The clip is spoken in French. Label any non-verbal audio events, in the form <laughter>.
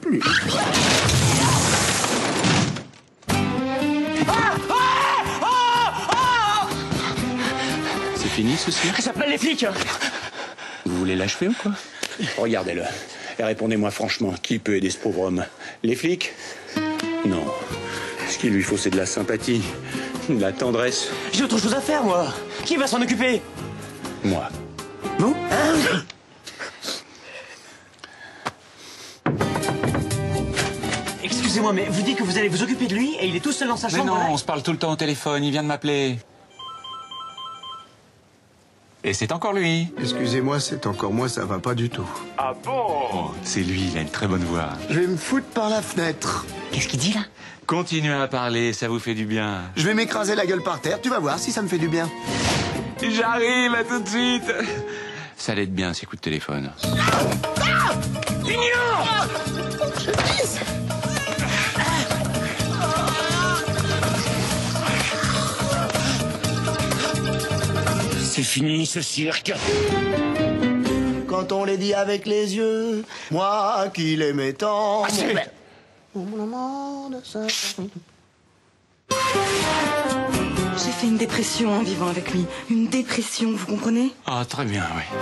plus. C'est fini ce cirque J'appelle les flics Vous voulez l'achever ou quoi? Regardez-le. Et répondez-moi franchement, qui peut aider ce pauvre homme? Les flics? Non. Ce qu'il lui faut, c'est de la sympathie, de la tendresse. J'ai autre chose à faire, moi Qui va s'en occuper? Moi. Vous? <clears throat> Excusez-moi, mais vous dites que vous allez vous occuper de lui et il est tout seul dans sa Mais chambre non, là on se parle tout le temps au téléphone, il vient de m'appeler. Et c'est encore lui. Excusez-moi, c'est encore moi, ça va pas du tout. Oh, c'est lui, il a une très bonne voix. Je vais me foutre par la fenêtre. Qu'est-ce qu'il dit là? Continuez à parler, ça vous fait du bien. Je vais m'écraser la gueule par terre, tu vas voir si ça me fait du bien. J'arrive, à tout de suite. Ça allait être bien, ces coups de téléphone. C'est fini ce cirque Quand on les dit avec les yeux, moi qui l'aimais tant. J'ai fait une dépression en vivant avec lui. Une dépression, vous comprenez? Ah, très bien, oui.